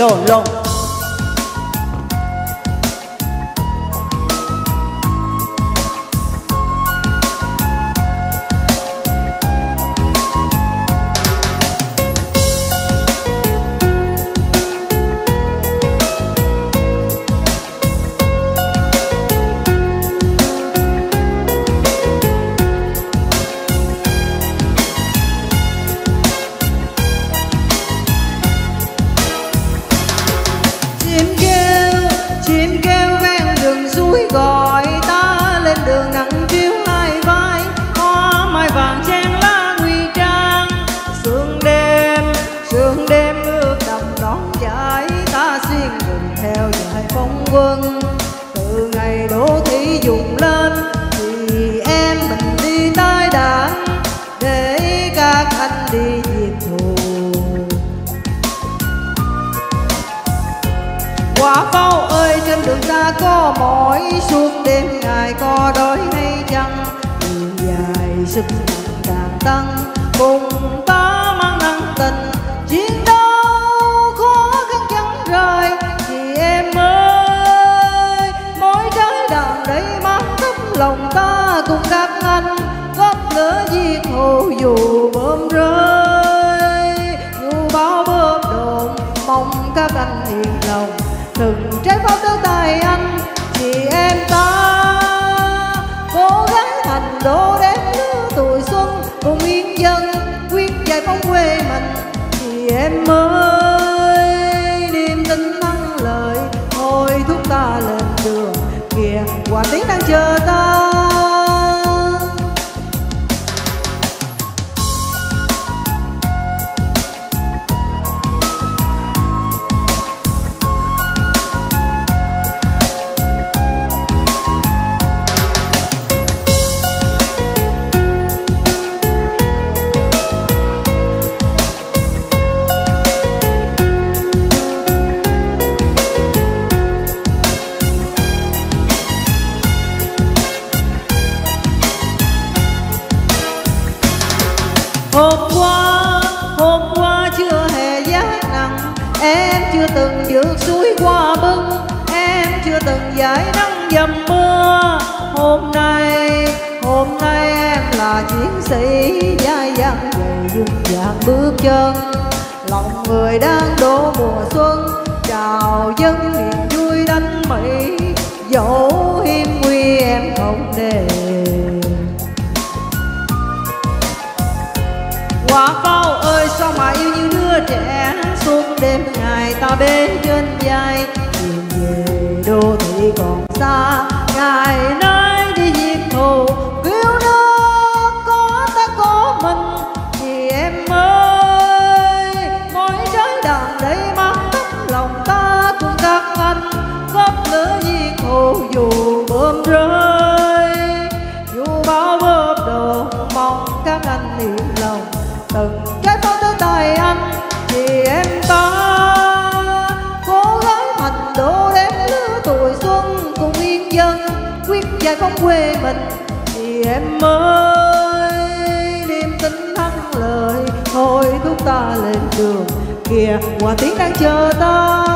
Rồi ơi đường ta có mỏi suốt đêm ngày có đói hay chăng đường dài sức mạnh càng tăng cùng ta mang nặng tình chiến đấu khó khăn chẳng rời thì em ơi. Mỗi trái đàn đầy mang khắp lòng ta cùng các anh. Góp lửa diệt thù dù bơm rơi. Dù bao bơm đồn, mong các anh hiền lòng đừng trái pháo tới tay anh chị em ta cố gắng thành đô đến lứa tuổi xuân cùng yên dân, quyết giải phóng quê mình. Thì em ơi Hôm qua, hôm qua chưa hề giá nặng. Em chưa từng vượt suối qua bưng. Em chưa từng giải nắng dầm mưa. Hôm nay, hôm nay em là chiến sĩ Dai dẳng dày dung dàng bước chân. Lòng người đang đổ mùa xuân Chào dân miền vui đánh Mỹ Dẫu suốt đêm ngày ta bế trên vai. Tìm về đô thị còn xa, ngày nay đi diệt thù. Cứu nước có ta có mình, thì em ơi, mỗi trái đàn đầy mang tấm lòng ta cùng các anh. Góp lửa diệt thù dù bơm rơi, dù bao bom đồ mong các anh hiểu lòng. Từng trái pháo tới tay anh quê mình, thì em ơi niềm tin thắng lợi. Thôi thúc ta lên đường, kìa quả tiếng đang chờ ta.